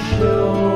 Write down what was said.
show.